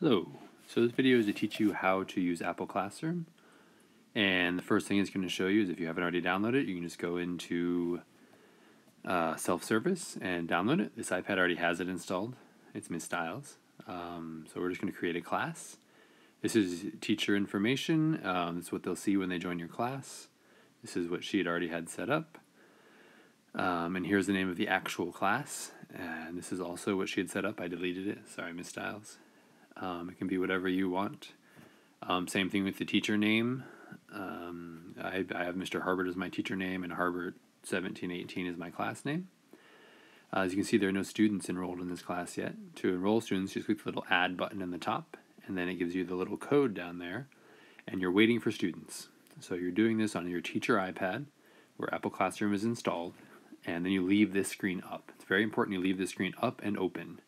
Hello. So this video is to teach you how to use Apple Classroom. And the first thing it's going to show you is if you haven't already downloaded it, you can just go into uh, self-service and download it. This iPad already has it installed. It's Miss Styles. Um, so we're just going to create a class. This is teacher information. Um, this is what they'll see when they join your class. This is what she had already had set up. Um, and here's the name of the actual class. And this is also what she had set up. I deleted it. Sorry, Miss Styles. Um, it can be whatever you want. Um, same thing with the teacher name. Um, I, I, have Mr. Harbert as my teacher name, and Harbert 1718 is my class name. Uh, as you can see, there are no students enrolled in this class yet. To enroll students, just click the little Add button in the top, and then it gives you the little code down there, and you're waiting for students. So you're doing this on your teacher iPad, where Apple Classroom is installed, and then you leave this screen up. It's very important you leave this screen up and open.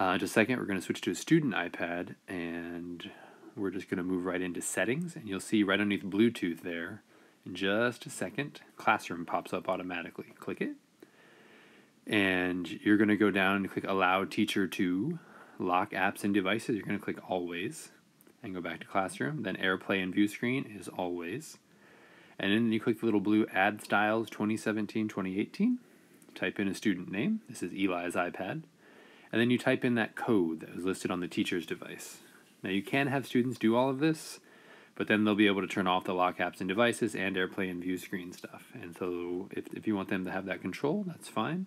Uh, just a second, we're going to switch to a student iPad, and we're just going to move right into settings, and you'll see right underneath Bluetooth there, in just a second, Classroom pops up automatically. Click it, and you're going to go down and click Allow Teacher to Lock Apps and Devices. You're going to click Always, and go back to Classroom. Then AirPlay and View Screen is Always. And then you click the little blue Add Styles 2017-2018. Type in a student name. This is Eli's iPad and then you type in that code that was listed on the teacher's device. Now you can have students do all of this, but then they'll be able to turn off the lock apps and devices and AirPlay and view screen stuff. And so if, if you want them to have that control, that's fine.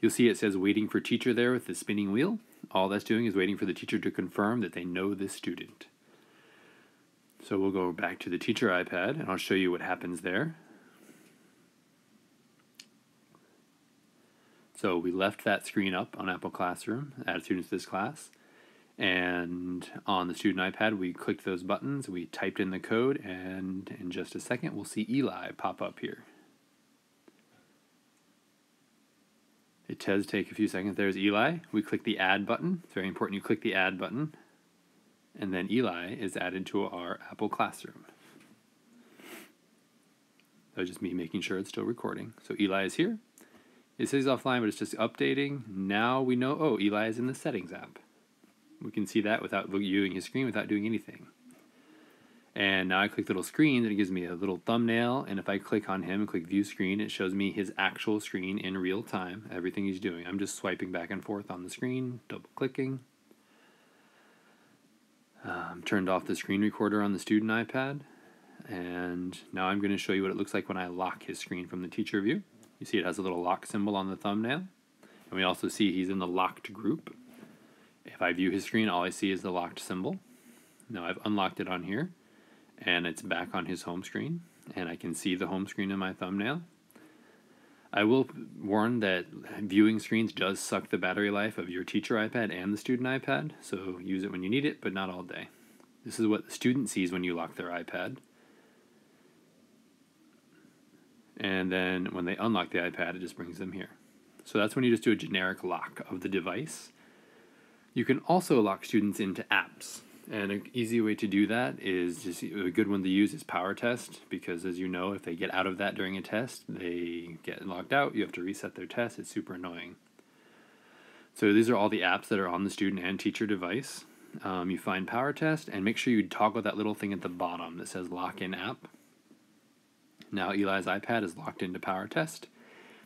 You'll see it says waiting for teacher there with the spinning wheel. All that's doing is waiting for the teacher to confirm that they know this student. So we'll go back to the teacher iPad and I'll show you what happens there. So we left that screen up on Apple Classroom, add students to this class. And on the student iPad, we clicked those buttons, we typed in the code, and in just a second, we'll see Eli pop up here. It does take a few seconds. There's Eli. We click the add button. It's very important you click the add button. And then Eli is added to our Apple Classroom. That was just me making sure it's still recording. So Eli is here. It says offline, but it's just updating. Now we know, oh, Eli is in the settings app. We can see that without viewing his screen, without doing anything. And now I click little screens and it gives me a little thumbnail. And if I click on him and click view screen, it shows me his actual screen in real time, everything he's doing. I'm just swiping back and forth on the screen, double clicking. Um, turned off the screen recorder on the student iPad. And now I'm going to show you what it looks like when I lock his screen from the teacher view. You see it has a little lock symbol on the thumbnail. And we also see he's in the locked group. If I view his screen, all I see is the locked symbol. Now I've unlocked it on here, and it's back on his home screen, and I can see the home screen in my thumbnail. I will warn that viewing screens does suck the battery life of your teacher iPad and the student iPad, so use it when you need it, but not all day. This is what the student sees when you lock their iPad. And then when they unlock the iPad, it just brings them here. So that's when you just do a generic lock of the device. You can also lock students into apps. And an easy way to do that is just a good one to use is Power Test, because, as you know, if they get out of that during a test, they get locked out. You have to reset their test. It's super annoying. So these are all the apps that are on the student and teacher device. Um, you find Power Test and make sure you toggle that little thing at the bottom that says Lock in App. Now Eli's iPad is locked into power test.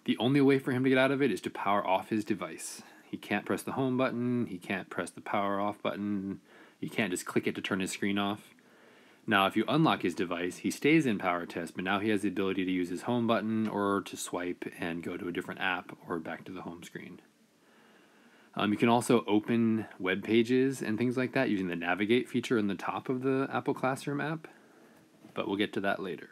The only way for him to get out of it is to power off his device. He can't press the home button, he can't press the power off button, he can't just click it to turn his screen off. Now, if you unlock his device, he stays in power test, but now he has the ability to use his home button or to swipe and go to a different app or back to the home screen. Um, you can also open web pages and things like that using the Navigate feature in the top of the Apple Classroom app, but we'll get to that later.